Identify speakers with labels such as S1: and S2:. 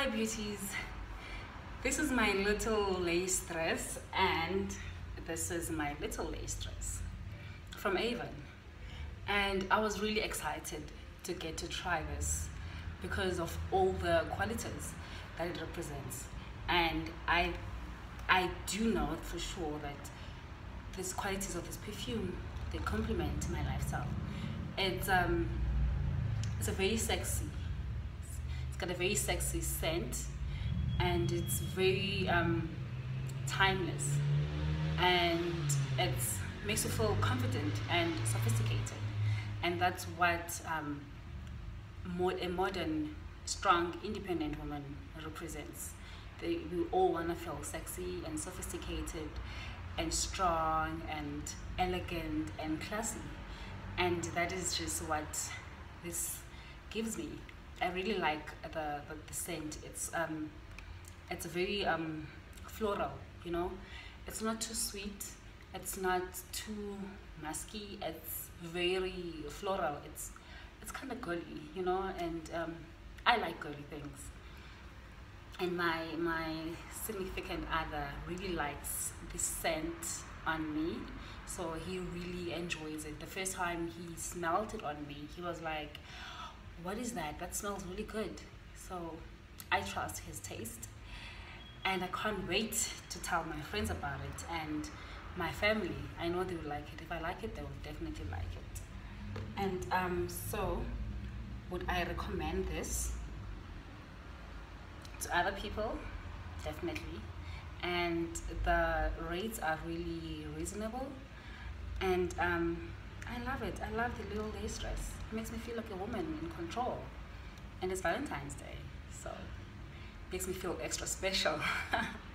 S1: Hi beauties. This is my little lace dress and this is my little lace dress from Avon. And I was really excited to get to try this because of all the qualities that it represents. And I I do know for sure that these qualities of this perfume they complement my lifestyle. It's um it's a very sexy got a very sexy scent and it's very um, timeless. And it makes you feel confident and sophisticated. And that's what um, a modern strong independent woman represents. They, we all want to feel sexy and sophisticated and strong and elegant and classy. And that is just what this gives me I really like the, the, the scent. It's um, it's very um, floral, you know. It's not too sweet. It's not too musky. It's very floral. It's it's kind of girly, you know, and um, I like girly things. And my my significant other really likes this scent on me, so he really enjoys it. The first time he smelled it on me, he was like, what is that? That smells really good. So I trust his taste. And I can't wait to tell my friends about it and my family. I know they will like it. If I like it, they will definitely like it. And um, so, would I recommend this to other people? Definitely. And the rates are really reasonable. And um, I love it. I love the little lace dress. It makes me feel like a woman in control. And it's Valentine's Day, so it makes me feel extra special.